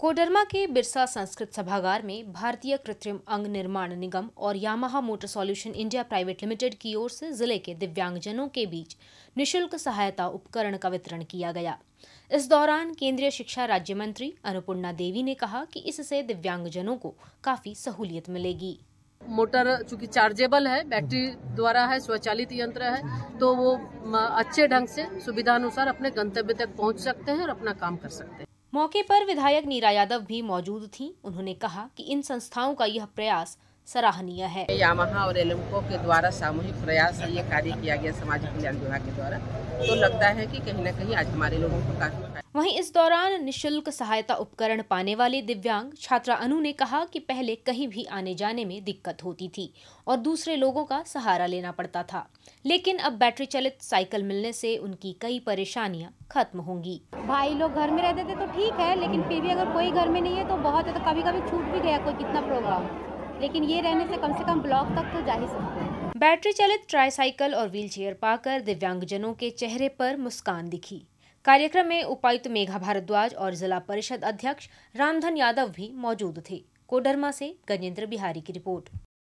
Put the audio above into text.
कोडरमा के बिरसा संस्कृत सभागार में भारतीय कृत्रिम अंग निर्माण निगम और Yamaha motor solution India private limited की ओर से ज़िले के दिव्यांगजनों के बीच निशुल्क सहायता उपकरण का वितरण किया गया। इस दौरान केंद्रीय शिक्षा राज्य मंत्री अनुपूर्णा देवी ने कहा कि इससे दिव्यांगजनों को काफ़ी सहूलियत मिलेगी। मोटर चूँकि चार्जेबल है, बैटरी द्वारा है, स्वचालित यंत्र है तो वो अच्छे ढंग से सुविधानुसार अपने गंतव्य तक पहुँच सकते हैं और अपना काम कर सकते हैं। मौके पर विधायक नीरा यादव भी मौजूद थीं। उन्होंने कहा कि इन संस्थाओं का यह प्रयास सराहनीय है। यामाहा और एलमको के द्वारा सामूहिक प्रयास से ये कार्य किया गया समाज कल्याण विभाग के द्वारा। तो लगता है कि कहीं न कहीं आज हमारे लोगों को काफ़ी वहीं इस दौरान निशुल्क सहायता उपकरण पाने वाले दिव्यांग छात्रा अनु ने कहा कि पहले कहीं भी आने जाने में दिक्कत होती थी और दूसरे लोगों का सहारा लेना पड़ता था। लेकिन अब बैटरी चलित साइकिल मिलने से उनकी कई परेशानियाँ खत्म होंगी। भाई लोग घर में रहते थे तो ठीक है लेकिन फिर भी अगर कोई घर में नहीं है तो बहुत है तो कभी कभी छूट भी गया कोई कितना प्रोग्राम लेकिन ये रहने से कम से कम ब्लॉक तक तो जा ही सकते हैं। बैटरी चलित ट्राईसाइकिल और व्हीलचेयर पाकर दिव्यांगजनों के चेहरे पर मुस्कान दिखी। कार्यक्रम में उपायुक्त मेघा भारद्वाज और जिला परिषद अध्यक्ष रामधन यादव भी मौजूद थे। कोडरमा से गजेंद्र बिहारी की रिपोर्ट।